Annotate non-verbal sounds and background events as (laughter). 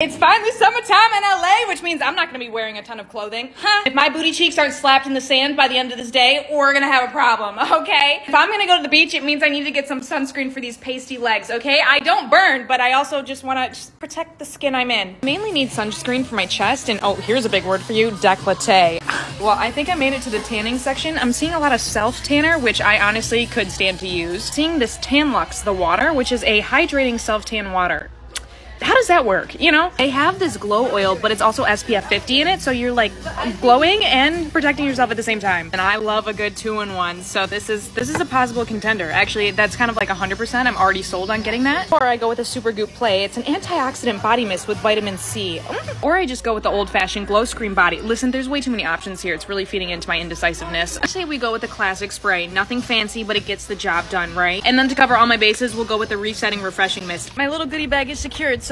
It's finally summertime in LA, which means I'm not gonna be wearing a ton of clothing. Huh? If my booty cheeks aren't slapped in the sand by the end of this day, we're gonna have a problem, (laughs) okay? If I'm gonna go to the beach, it means I need to get some sunscreen for these pasty legs, okay? I don't burn, but I also just wanna just protect the skin I'm in. Mainly need sunscreen for my chest, and oh, here's a big word for you, décolleté. Well, I think I made it to the tanning section. I'm seeing a lot of self tanner, which I honestly could stand to use. Seeing this Tan-Luxe, the water, which is a hydrating self tan water how does that work? You know, they have this glow oil, but it's also SPF 50 in it, so you're like glowing and protecting yourself at the same time. And I love a good two-in-one, so this is this is a possible contender. Actually, that's kind of like 100%. I'm already sold on getting that. Or I go with a Supergoop Play. It's an antioxidant body mist with vitamin C. Mm. Or I just go with the old-fashioned Glowscreen body. Listen, there's way too many options here. It's really feeding into my indecisiveness. I say we go with the classic spray. Nothing fancy, but it gets the job done, right? And then to cover all my bases, we'll go with the resetting refreshing mist. My little goodie bag is secured. So